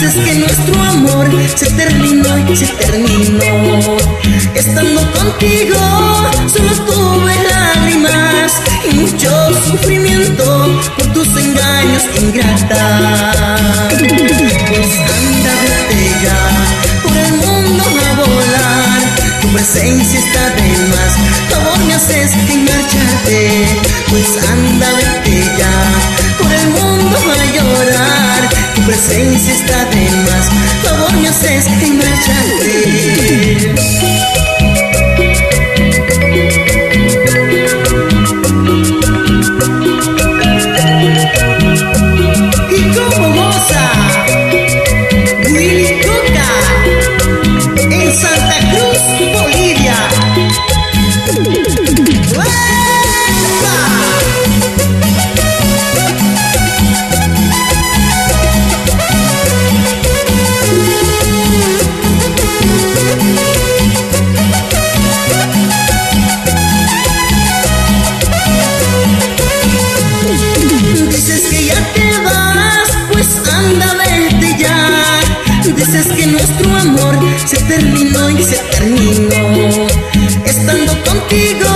Dices que nuestro amor se terminó y se terminó. Estando contigo solo tuve lágrimas y mucho sufrimiento por tus engaños ingrata. Pues anda, ya por el mundo a volar. Tu presencia está de más, favor me haces en marcharte. Pues anda, vete ya por el mundo a llorar presencia está de más, favor me haces en terminó y se terminó. Estando contigo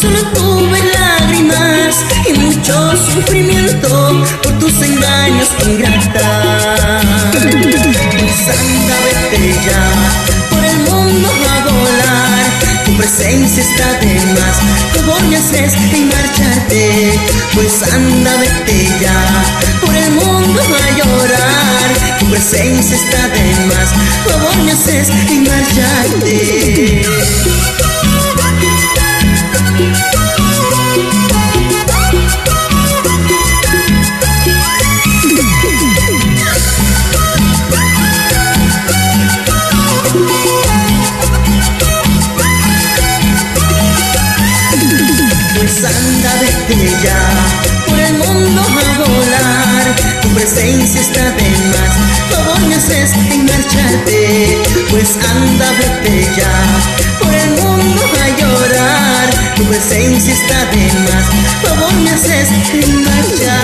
solo tuve lágrimas y mucho sufrimiento por tus engaños ingrata. Santa vete ya por el mundo a volar. Tu presencia está de más, haces en marcharte. Pues anda vete ya por el mundo a llorar. Tu presencia está de más, me haces en marcharte. Anda, vete ya por el mundo a volar. Tu presencia está de más, favor me haces en marcharte. Pues anda, vete ya por el mundo a llorar. Tu presencia está de más, favor me haces en marcharte.